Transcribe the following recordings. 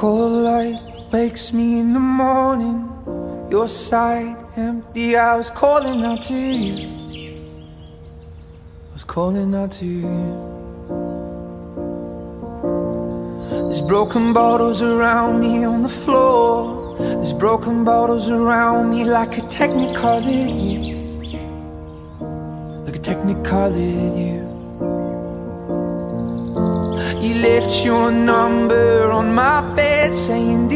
cold light wakes me in the morning. Your side empty, I was calling out to you. I was calling out to you. There's broken bottles around me on the floor. There's broken bottles around me like a technicolor you. Like a technicolor you. You left your number on my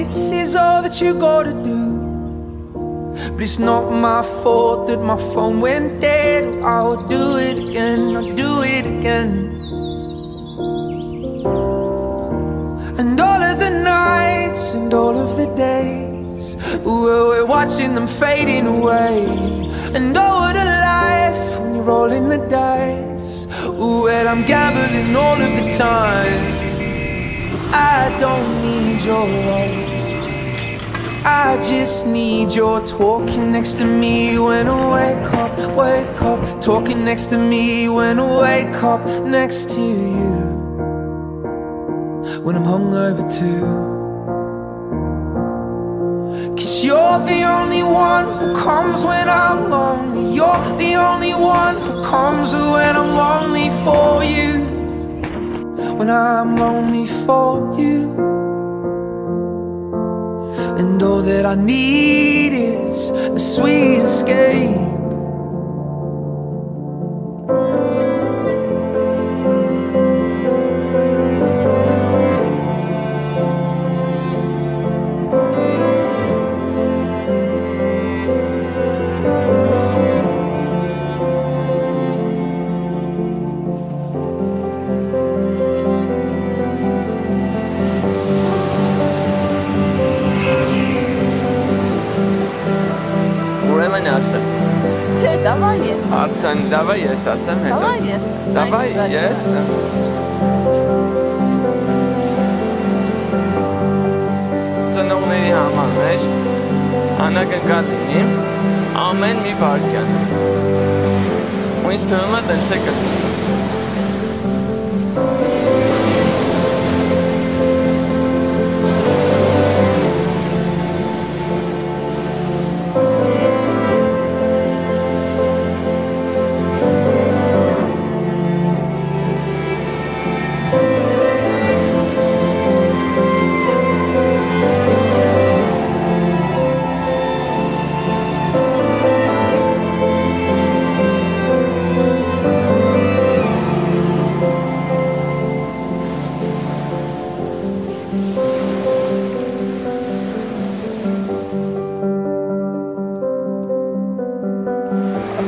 this is all that you gotta do. But it's not my fault that my phone went dead. I'll do it again, I'll do it again. And all of the nights and all of the days, we're watching them fading away. And oh, what a life when you're rolling the dice. Well, I'm gambling all of the time. I don't need your love. I just need your talking next to me when I wake up, wake up. Talking next to me when I wake up next to you. When I'm hungover too. Cause you're the only one who comes when I'm lonely. You're the only one who comes when I'm lonely for you. When I'm lonely for you. And all that I need is a sweet escape. ասեմ, Չէ, давай ես։ Արսեն, давай ես ասեմ հետո։ Давай ես։ Давай Այն ես։ Ծնողների համար մեջ անակնկալ լինի ամեն մի վարքյան։ Ու ինձ թվում է տենց է կլինի։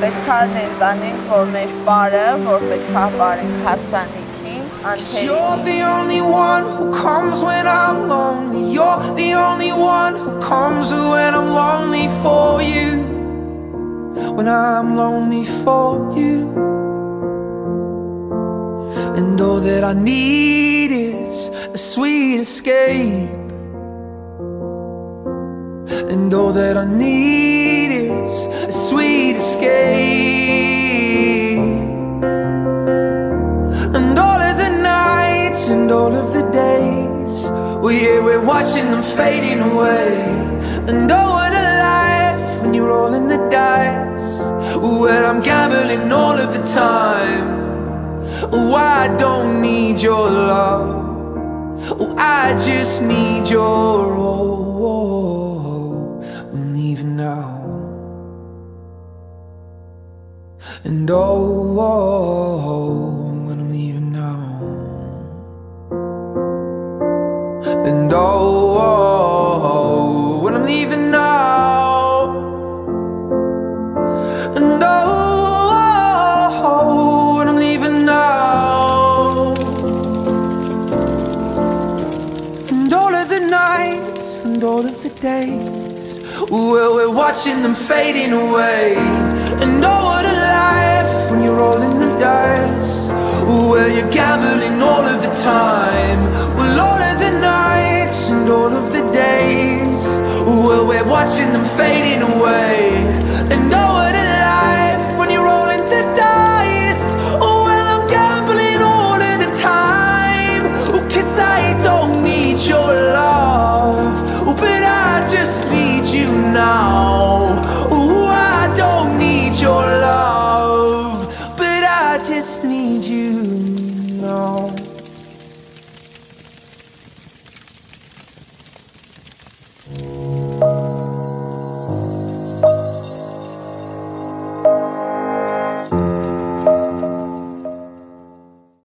Պետք է նենցանենք, որ մեր բարը, որ պետք է բարենք հասանիքին, You're անթերի։ the only one who comes when I'm lonely. You're the only one who comes when I'm lonely for you. When I'm lonely for you. And all that I need is a sweet escape. And all that I need yeah, we're watching them fading away. And oh what a life when you're rolling the dice. Well I'm gambling all of the time. Oh I don't need your love. Oh I just need your oh, I'm leaving now. And oh, when I'm And oh, when I'm leaving now. And oh, when I'm leaving now. And all of the nights and all of the days. Well, we're watching them fading away. And oh, what a life when you're rolling the dice. Well, you're gambling all of the time. Well, the days. Well, we're watching them fading away. And